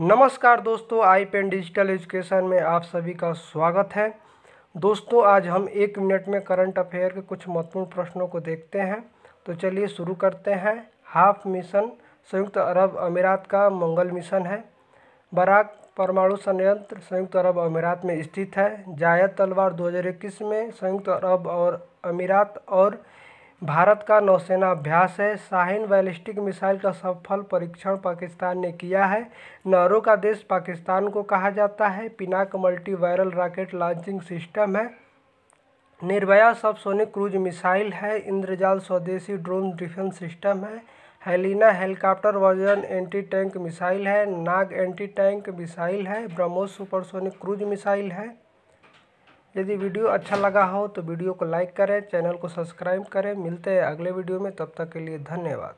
नमस्कार दोस्तों, आई pen digital education में आप सभी का स्वागत है। दोस्तों, आज हम एक मिनट में करंट अफेयर के कुछ महत्वपूर्ण प्रश्नों को देखते हैं। तो चलिए शुरू करते हैं। हाफ़ मिशन, संयुक्त अरब अमीरात का मंगल मिशन है। बराक परमाणु संयंत्र संयुक्त अरब अमीरात में स्थित है। जायद तलवार 2021 में संयुक्त अरब और अमीरात और भारत का नौसेना अभ्यास है। शाहीन बैलिस्टिक मिसाइल का सफल परीक्षण पाकिस्तान ने किया है। नहरों का देश पाकिस्तान को कहा जाता है। Pinaka multi barrel rocket launching system है। निर्भया सबसोनिक क्रूज मिसाइल है। इंद्रजाल स्वदेशी ड्रोन डिफेंस सिस्टम है। Helina helicopter version anti tank missile है। नाग एंटी टैंक मिसाइल है। ब्रह्मोस सुपरसोनिक क्रूज मिसाइल है। यदि वीडियो अच्छा लगा हो तो वीडियो को लाइक करें, चैनल को सब्सक्राइब करें। मिलते हैं अगले वीडियो में, तब तक के लिए धन्यवाद।